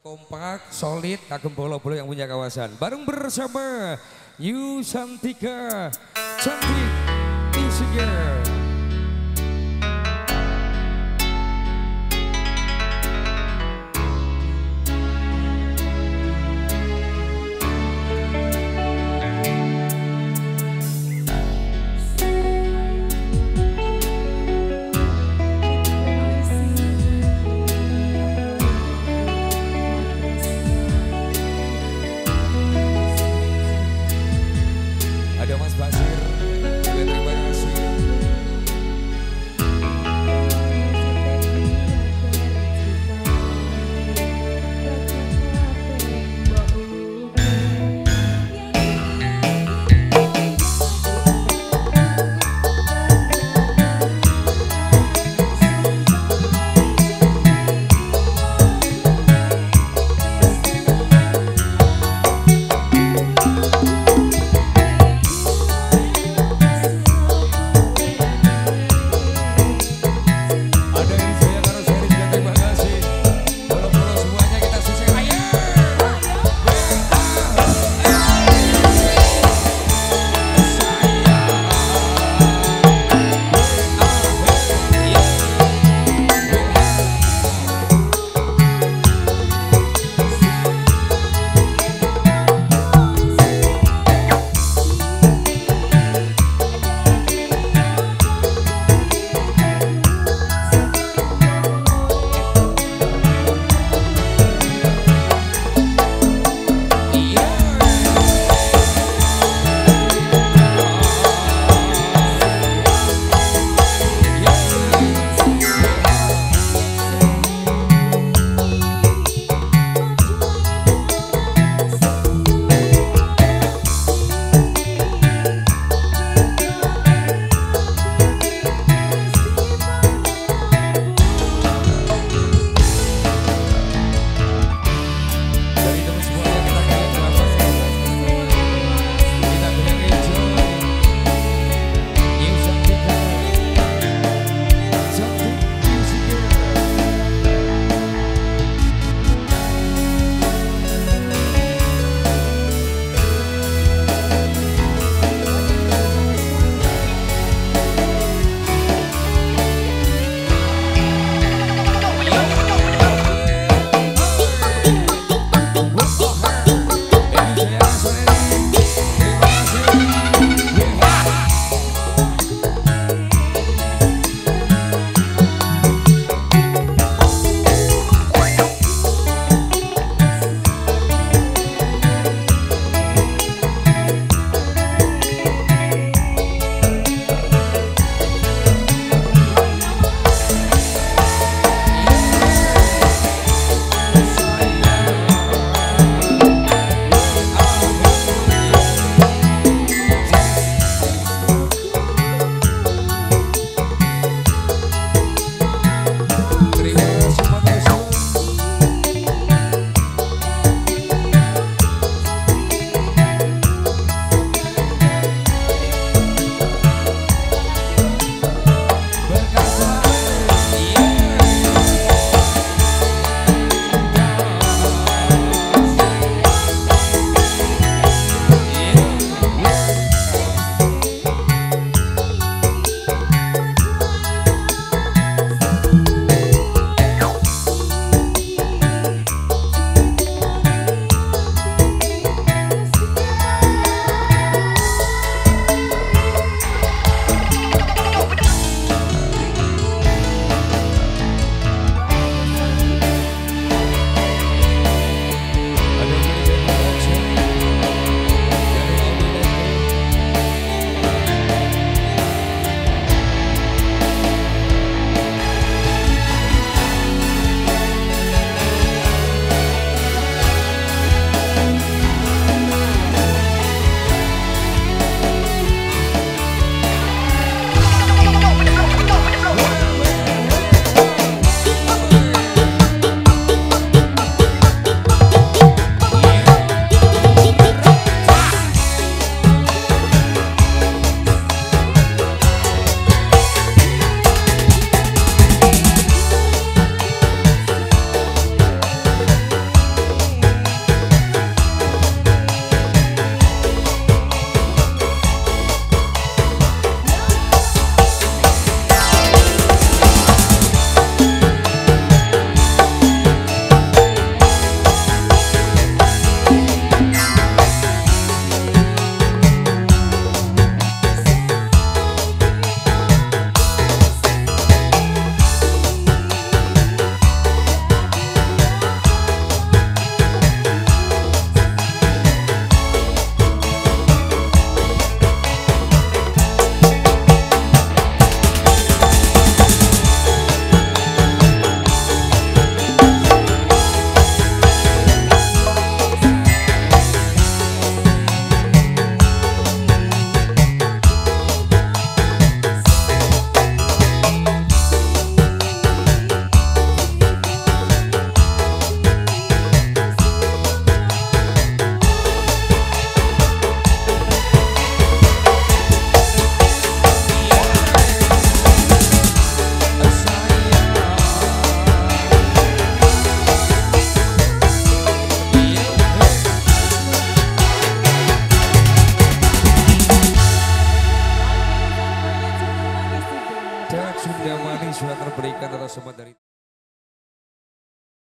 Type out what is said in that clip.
Kompak, solid, kagum bolo-bolo yang punya kawasan. Bareng bersama Yu Santika, cantik, easy sudah terberikan atas semua dari